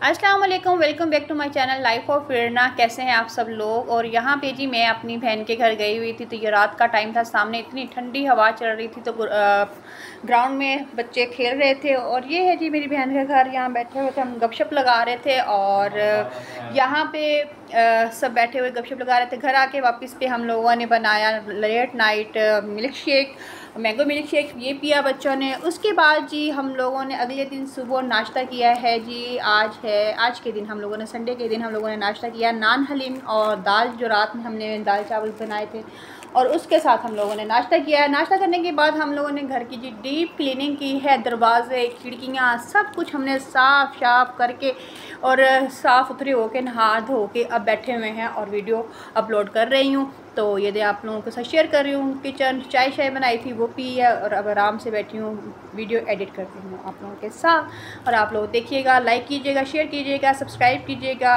अस्सलाम वालेकुम welcome back to my channel life of Prerna कैसे हैं आप सब लोग? और यहाँ पे जी मैं अपनी बहन के घर गई हुई थी तो ये रात का टाइम था सामने इतनी ठंडी हवा चल रही थी तो ग्राउंड में बच्चे खेल रहे थे। और ये है जी मेरी बहन के घर यहाँ बैठे हुए थे हम गपशप लगा रहे थे। और यहाँ पे सब बैठे हुए गपशप लगा रहे थे। घर आके वापस पे हम लोगों ने बनाया late night milkshake, mango milkshake, ये पिया बच्चों ने। उसके बाद जी हम लोगों ने अगले दिन सुबह नाश्ता किया है जी। आज है, आज के दिन हम लोगों ने, संडे के दिन हम लोगों ने नाश्ता किया। नान हलीम और दाल जो रात में हमने दाल चावल बनाए थे और उसके साथ हम लोगों ने नाश्ता किया। है नाश्ता करने के बाद हम लोगों ने घर की जी डीप क्लीनिंग की है। दरवाज़े, खिड़कियाँ, सब कुछ हमने साफ़ शाफ करके और साफ़ सुथरे होके, नहा धो के अब बैठे हुए हैं और वीडियो अपलोड कर रही हूँ। तो यदि आप लोगों के साथ शेयर कर रही हूँ, किचन चाय शाय बनाई थी, वो पी है और अब आराम से बैठी हूँ, वीडियो एडिट करती हूँ आप लोगों के साथ। और आप लोग देखिएगा, लाइक कीजिएगा, शेयर कीजिएगा, सब्सक्राइब कीजिएगा।